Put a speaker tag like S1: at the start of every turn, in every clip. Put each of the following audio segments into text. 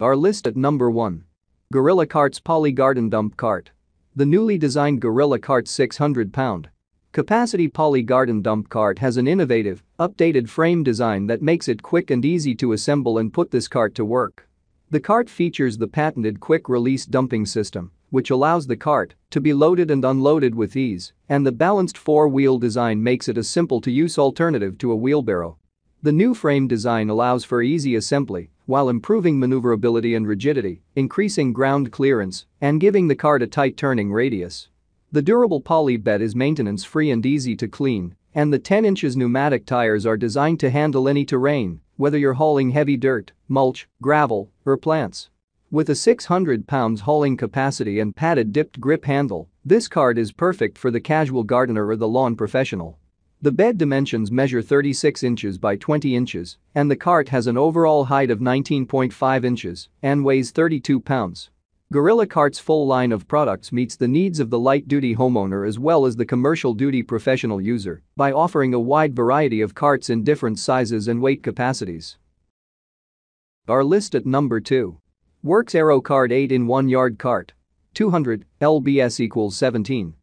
S1: Our list at number 1. Gorilla Carts Poly Garden Dump Cart. The newly designed Gorilla Cart 600 pound capacity poly garden dump cart has an innovative, updated frame design that makes it quick and easy to assemble and put this cart to work. The cart features the patented quick release dumping system, which allows the cart to be loaded and unloaded with ease, and the balanced four-wheel design makes it a simple-to-use alternative to a wheelbarrow. The new frame design allows for easy assembly while improving maneuverability and rigidity, increasing ground clearance, and giving the cart a tight turning radius. The durable poly bed is maintenance-free and easy to clean, and the 10 inches pneumatic tires are designed to handle any terrain, whether you're hauling heavy dirt, mulch, gravel, or plants. With a 600 pounds hauling capacity and padded dipped grip handle, this cart is perfect for the casual gardener or the lawn professional. The bed dimensions measure 36 inches by 20 inches, and the cart has an overall height of 19.5 inches and weighs 32 pounds. Gorilla Cart's full line of products meets the needs of the light-duty homeowner as well as the commercial-duty professional user by offering a wide variety of carts in different sizes and weight capacities. Our list at number 2. WORX Aero Cart 8-in-1 Yard Cart. 200 lbs equals 17.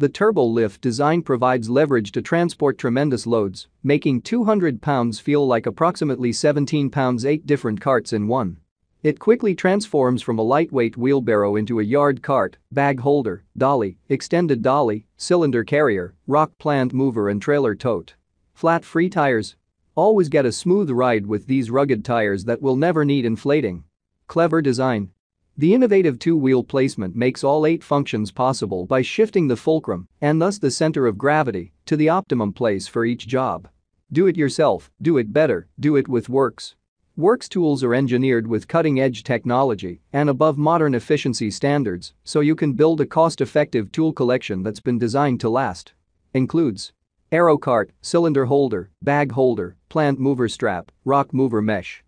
S1: The turbo lift design provides leverage to transport tremendous loads, making 200 pounds feel like approximately 17 pounds 8 different carts in one. It quickly transforms from a lightweight wheelbarrow into a yard cart, bag holder, dolly, extended dolly, cylinder carrier, rock plant mover and trailer tote. Flat free tires. Always get a smooth ride with these rugged tires that will never need inflating. Clever design, the innovative two-wheel placement makes all eight functions possible by shifting the fulcrum, and thus the center of gravity, to the optimum place for each job. Do it yourself, do it better, do it with WORX. WORX tools are engineered with cutting-edge technology and above modern efficiency standards so you can build a cost-effective tool collection that's been designed to last. Includes Aero cart, cylinder holder, bag holder, plant mover strap, rock mover mesh.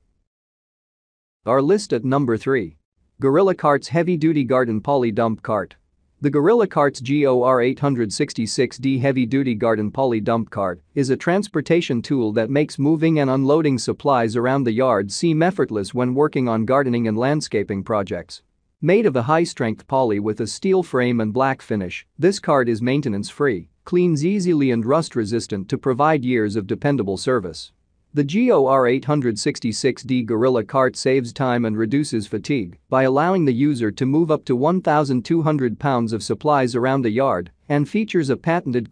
S1: Our list at number 3. Gorilla Cart's heavy-duty garden poly dump cart. The Gorilla Cart's GOR 866D heavy-duty garden poly dump cart is a transportation tool that makes moving and unloading supplies around the yard seem effortless when working on gardening and landscaping projects. Made of a high-strength poly with a steel frame and black finish, this cart is maintenance-free, cleans easily and rust-resistant to provide years of dependable service. The GOR 866D Gorilla Cart saves time and reduces fatigue by allowing the user to move up to 1,200 pounds of supplies around the yard and features a patented